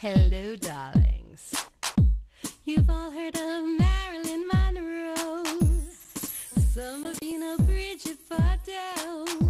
Hello, darlings. You've all heard of Marilyn Monroe. Some of you know Bridget Bardot.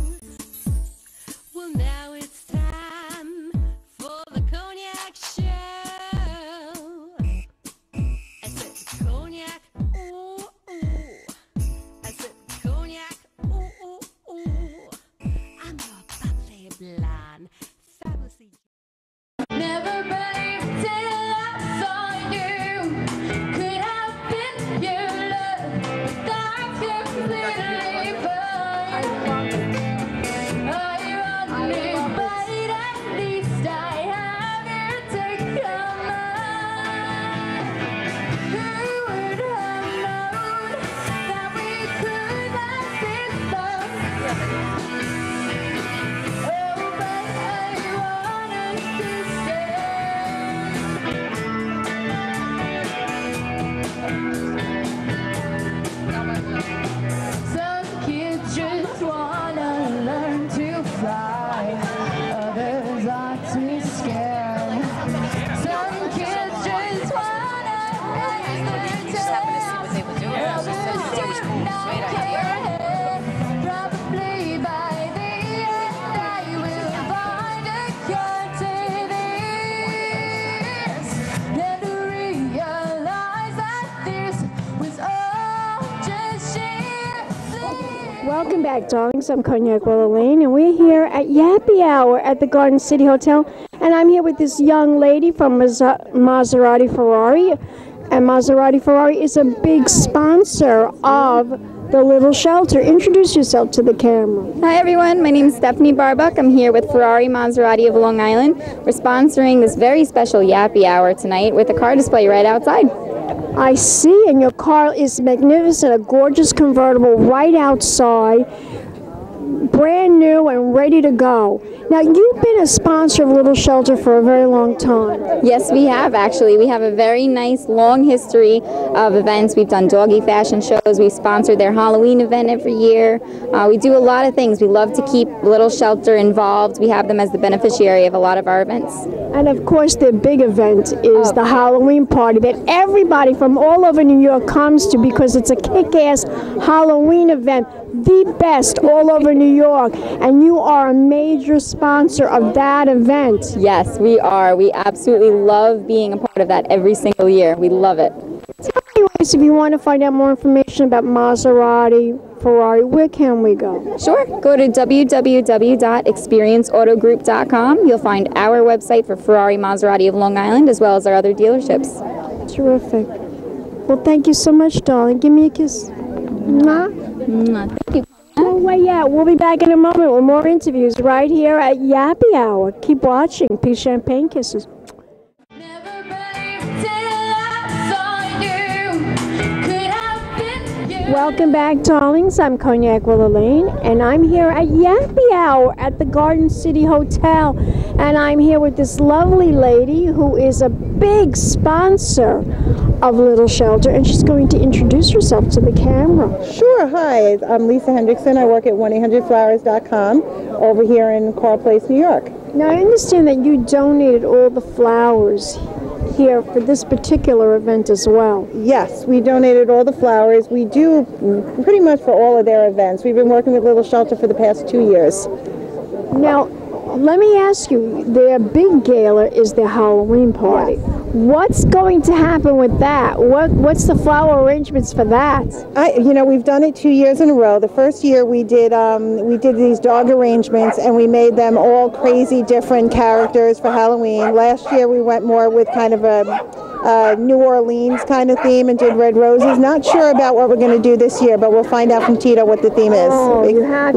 Back, darlings. I'm Cognac Wellerlane, and we're here at Yappy Hour at the Garden City Hotel. And I'm here with this young lady from Maserati Ferrari. And Maserati Ferrari is a big sponsor of the Little Shelter. Introduce yourself to the camera. Hi everyone, my name is Stephanie Barbuck. I'm here with Ferrari Maserati of Long Island. We're sponsoring this very special Yappy Hour tonight with a car display right outside. I see, and your car is magnificent, a gorgeous convertible right outside, brand new and ready to go. Now, you've been a sponsor of Little Shelter for a very long time. Yes, we have actually. We have a very nice long history of events. We've done doggy fashion shows. We sponsor their Halloween event every year. Uh, we do a lot of things. We love to keep Little Shelter involved. We have them as the beneficiary of a lot of our events. And of course, the big event is the Halloween party that everybody from all over New York comes to because it's a kick ass Halloween event, the best all over New York. And you are a major sponsor of that event. Yes, we are. We absolutely love being a part of that every single year. We love it. Anyways, if you want to find out more information about Maserati, Ferrari, where can we go? Sure. Go to www.experienceautogroup.com. You'll find our website for Ferrari Maserati of Long Island as well as our other dealerships. Terrific. Well, thank you so much, darling. Give me a kiss. Mwah. Thank. Oh, wait, yeah, we'll be back in a moment with more interviews right here at Yappy Hour. Keep watching. Peace, champagne kisses. Never believed till I saw you. Could have been your Welcome back, darlings. I'm Cognac Wellerlane, and I'm here at Yappy Hour at the Garden City Hotel. And I'm here with this lovely lady who is a big sponsor of Little Shelter, and she's going to introduce herself to the camera. Sure. Hi, I'm Lisa Hendrikson. I work at 1-800-Flowers.com over here in Carle Place, New York. Now, I understand that you donated all the flowers here for this particular event as well. Yes, we donated all the flowers. We do pretty much for all of their events. We've been working with Little Shelter for the past two years. Now, let me ask you, their big gala is their Halloween party. What's going to happen with that? What What's the flower arrangements for that? I, you know, we've done it two years in a row. The first year we did, um, we did these dog arrangements, and we made them all crazy different characters for Halloween. Last year we went more with kind of a, uh New Orleans kind of theme and did red roses. Not sure about what we're going to do this year, but we'll find out from Tito what the theme is. Oh, we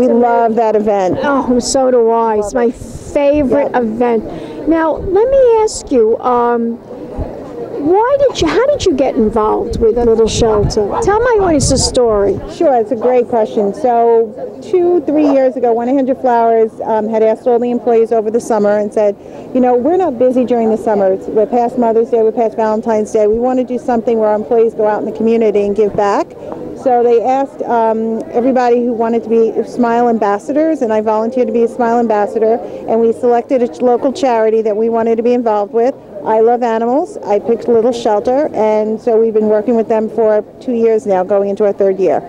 we love that event. Oh, so do I. It's my favorite event. Now, let me ask you, um, why did you, how did you get involved with Little Shelter? Tell my audience the story. Sure, it's a great question. So, two, three years ago, 1 800 Flowers um, had asked all the employees over the summer and said, you know, we're not busy during the summer. We're past Mother's Day, we're past Valentine's Day. We want to do something where our employees go out in the community and give back. So they asked um, everybody who wanted to be Smile ambassadors, and I volunteered to be a Smile ambassador. And we selected a local charity that we wanted to be involved with. I love animals. I picked Little Shelter, and so we've been working with them for two years now, going into our third year.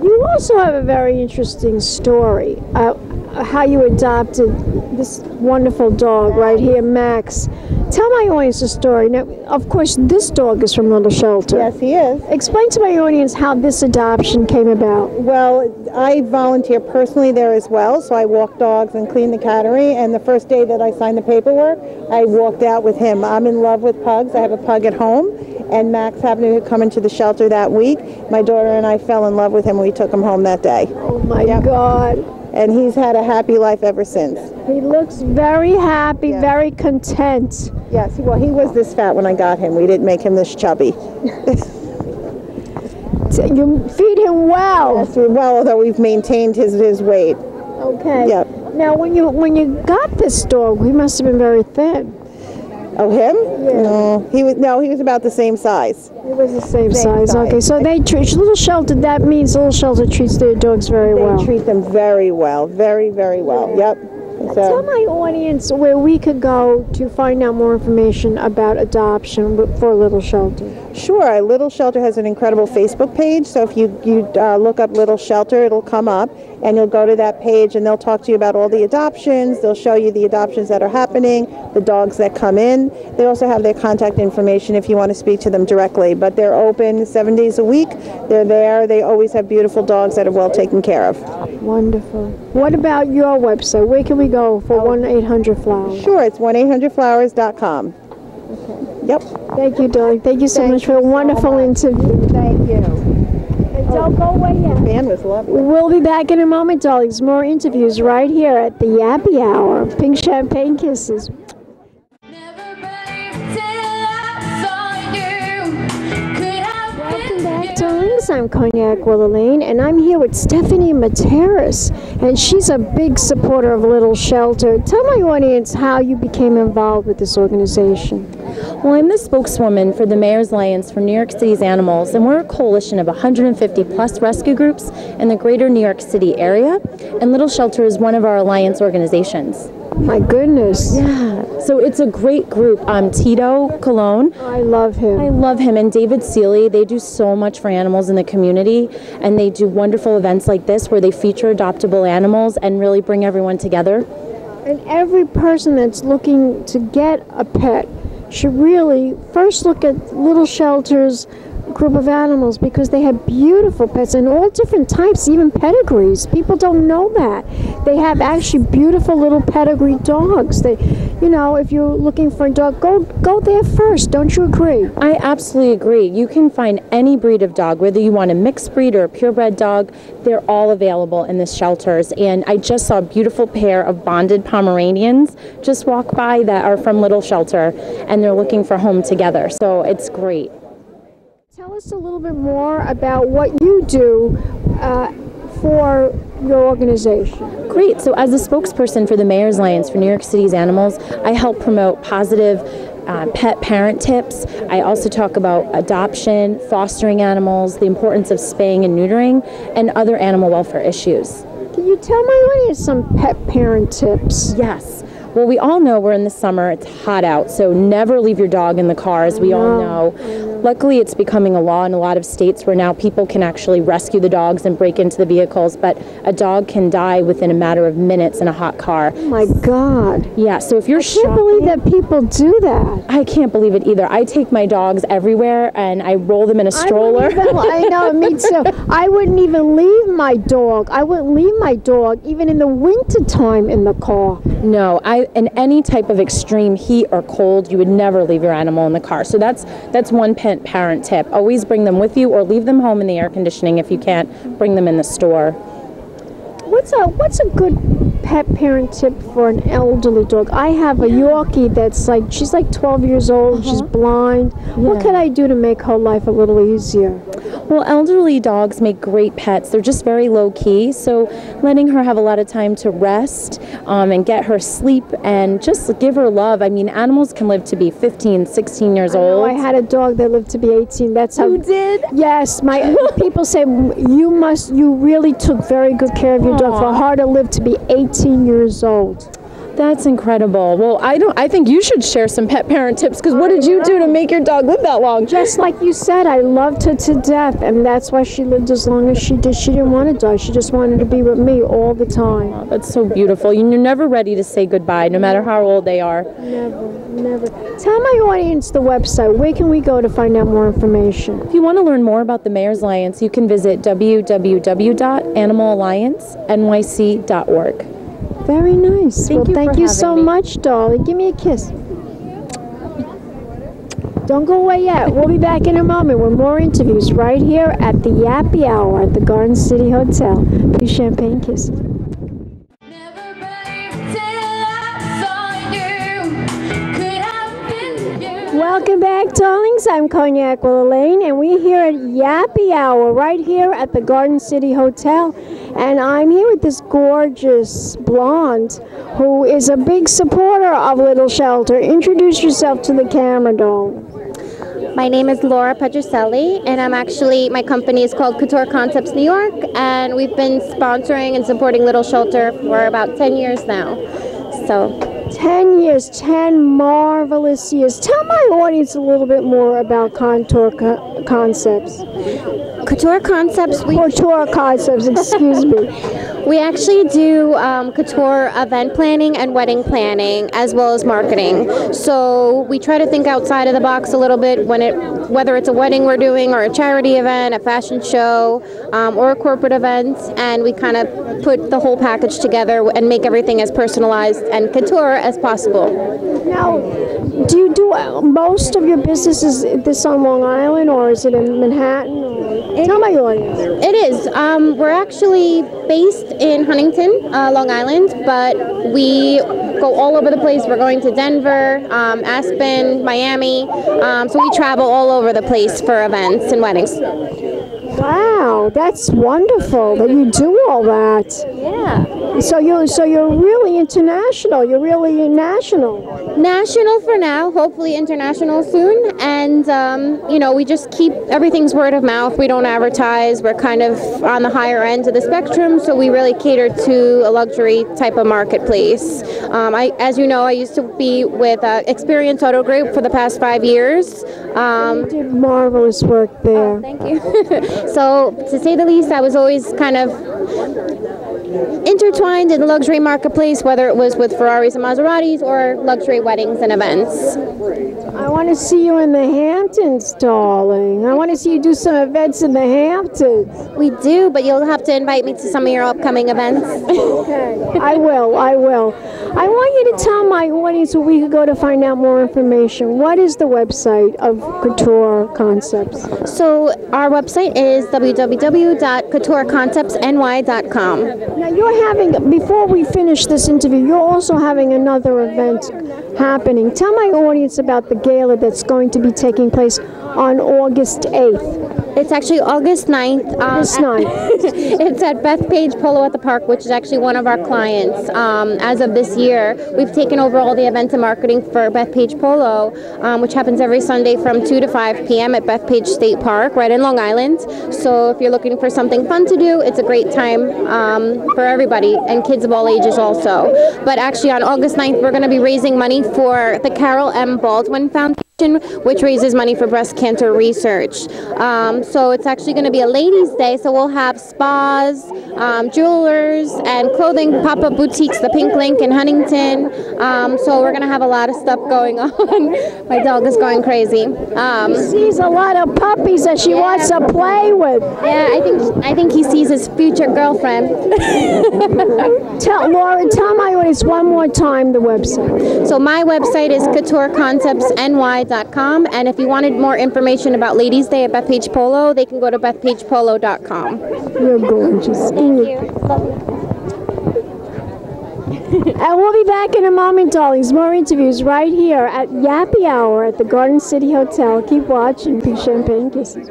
You also have a very interesting story. Uh, how you adopted this wonderful dog right here, Max. Tell my audience the story. Now, of course, this dog is from Little Shelter. Yes, he is. Explain to my audience how this adoption came about. Well, I volunteer personally there as well, so I walk dogs and clean the cattery. And the first day that I signed the paperwork, I walked out with him. I'm in love with pugs. I have a pug at home, and Max happened to come into the shelter that week. My daughter and I fell in love with him. We took him home that day, Oh my God. and he's had a happy life ever since. He looks very happy, Yeah. very content. Yes, well, he was this fat when I got him. We didn't make him this chubby. You feed him well. Yes, we- well, although we've maintained his his weight. Okay. Yep. Now, when you when you got this dog, he must have been very thin. Oh, him? Yeah. No, he was no, he was about the same size. He was the same, Same size. size. Okay, so they treat little shelter. That means little shelter treats their dogs very They well. treat them very well, very very well. Yep. Tell my audience where we could go to find out more information about adoption for Little Shelter. sure, Little Shelter has an incredible Facebook page. So if you you uh, look up Little Shelter, it'll come up, and you'll go to that page, and they'll talk to you about all the adoptions. They'll show you the adoptions that are happening, the dogs that come in. They also have their contact information if you want to speak to them directly. But they're open seven days a week. They're there. They always have beautiful dogs that are well taken care of. Wonderful. What about your website? Where can we go for 1 800 Flowers? Sure, it's 1-800-Flowers.com. Okay. Yep. Thank you, darling. Thank you so Thank much for a wonderful interview. Thank you. And don't oh, go away yet. Band was lovely. We'll be back in a moment, darlings. More interviews right here at the Yappy Hour. Pink Champagne Kisses. I'm Cognac Wellerlane, and I'm here with Stephanie Mattera, and she's a big supporter of Little Shelter. Tell my audience how you became involved with this organization. Well, I'm the spokeswoman for the Mayor's Alliance for New York City's Animals, and we're a coalition of 150 plus rescue groups in the greater New York City area, and Little Shelter is one of our alliance organizations. My goodness. Yeah, so it's a great group. Um, Tito Cologne, I love him. I love him, and David Seeley. They do so much for animals in the community, and they do wonderful events like this where they feature adoptable animals and really bring everyone together. And every person that's looking to get a pet should really first look at Little Shelter's group of animals because they have beautiful pets and all different types, even pedigrees. People don't know that. They have actually beautiful little pedigree dogs. They, you know, if you're looking for a dog, go go there first. Don't you agree? I absolutely agree. You can find any breed of dog, whether you want a mixed breed or a purebred dog, they're all available in the shelters. And I just saw a beautiful pair of bonded Pomeranians just walk by that are from Little Shelter and they're looking for home together. So it's great. Tell us a little bit more about what you do uh, for your organization. Great. So, as a spokesperson for the Mayor's Alliance for New York City's Animals, I help promote positive uh, pet parent tips. I also talk about adoption, fostering animals, the importance of spaying and neutering, and other animal welfare issues. Can you tell my audience some pet parent tips? Yes. Well, we all know we're in the summer, it's hot out, so never leave your dog in the car, as we all know. Luckily, it's becoming a law in a lot of states where now people can actually rescue the dogs and break into the vehicles, but a dog can die within a matter of minutes in a hot car. Oh my God. Yeah, so if you're I can't believe that people do that. I can't believe it either. I take my dogs everywhere and I roll them in a stroller. I, wouldn't even, I know, me too. I wouldn't even leave my dog. I wouldn't leave my dog even in the winter time in the car. No, I in any type of extreme heat or cold, you would never leave your animal in the car. So that's that's one pa- parent tip. Always bring them with you or leave them home in the air conditioning if you can't bring them in the store. What's a what's a good pet parent tip for an elderly dog? I have a Yorkie that's like she's like 12 years old. She's blind. What Yeah. can I do to make her life a little easier? Well, elderly dogs make great pets. They're just very low key. So, letting her have a lot of time to rest um, and get her sleep and just give her love. I mean, animals can live to be 15, 16 years old. I had a dog that lived to be 18. That's how. You did? Yes, my people say you must. You really took very good care of your dog for her to live to be 18 years old. That's incredible. Well, I don't. I think you should share some pet parent tips because what did you do to make your dog live that long? Just like you said, I loved her to death, and that's why she lived as long as she did. She didn't want to die. She just wanted to be with me all the time. Oh, that's so beautiful. You're never ready to say goodbye, no matter how old they are. Never, never. Tell my audience the website. Where can we go to find out more information? If you want to learn more about the Mayor's Alliance, you can visit www.animalalliancenyc.org. Very nice. Thank well, you thank for you so me. much, darling. Give me a kiss. Don't go away yet. We'll be back in a moment with more interviews right here at the Yappy Hour at the Garden City Hotel. Please champagne kisses. Never believed till I saw you. Could have been you. Welcome back, darlings. I'm Cognac Wellerlane, and we're here at Yappy Hour right here at the Garden City Hotel. And I'm here with this gorgeous blonde who is a big supporter of Little Shelter. Introduce yourself to the camera, doll. My name is Laura Petrocelli, and I'm actually, my company is called Couture Concepts New York, and we've been sponsoring and supporting Little Shelter for about 10 years now. So, 10 years, 10 marvelous years. Tell my audience a little bit more about Contour co- Concepts. Couture Concepts, we, Couture Concepts, excuse me. We actually do um, couture event planning and wedding planning, as well as marketing. So, we try to think outside of the box a little bit when it, whether it's a wedding we're doing, or a charity event, a fashion show, um, or a corporate event, and we kind of put the whole package together and make everything as personalized and couture as possible. Now, do you do uh, most of your business is this on Long Island or is it in Manhattan? Or? Tell my audience. It is. Um, we're actually based in Huntington, uh, Long Island, but we go all over the place. We're going to Denver, um, Aspen, Miami. Um, so we travel all over the place for events and weddings. Wow, that's wonderful that you do all that. Yeah. So you so you're really international. You're really national. National for now, hopefully international soon. And, um, you know, we just keep everything's word of mouth. We don't advertise. We're kind of on the higher end of the spectrum, so we really cater to a luxury type of marketplace. Um, I, as you know, I used to be with uh, Experience Auto Group for the past five years. Um, You did marvelous work there. Thank you. so, to say the least, I was always kind of intertwined in the luxury marketplace, whether it was with Ferraris and Maseratis or luxury weddings and events. I want to see you in the Hamptons, darling. I want to see you do some events in the Hamptons. We do, but you'll have to invite me to some of your upcoming events. Okay, I will. I will. I want you to tell my audience where we could go to find out more information. What is the website of Couture Concepts? so, our website is www.coutureconceptsny.com. Now you're having before we finish this interview, you're also having another event happening. Tell my audience about the gala that's going to be taking place on August 8th. It's actually August 9th. Um, August 9th. it's at Bethpage Polo at the Park, which is actually one of our clients. Um, as of this year, we've taken over all the events and marketing for Bethpage Polo, um, which happens every Sunday from 2 to 5 p.m. at Bethpage State Park, right in Long Island. So if you're looking for something fun to do, it's a great time um, for everybody and kids of all ages also. But actually, on August 9th, we're going to be raising money for the Carol M. Baldwin Foundation which raises money for breast cancer research. Um, so it's actually going to be a ladies' day. So we'll have spas, um, jewelers, and clothing pop-up boutiques. The Pink Link in Huntington. Um, so we're going to have a lot of stuff going on. My dog is going crazy. Um, Sees a lot of puppies that she wants to play with. yeah, I think I think he sees his future girlfriend. Tell Laura, tell my audience one more time the website. So my website is coutureconceptsny.com, and if you wanted more information about Ladies' Day at Bethpage Polo, they can go to bethpagepolo.com. You're gorgeous. Thank you. And we'll be back in a moment, darlings. More interviews right here at Yappy Hour at the Garden City Hotel. Keep watching. Peace, champagne kisses.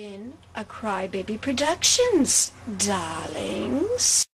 Been a Crybaby Productions, darlings.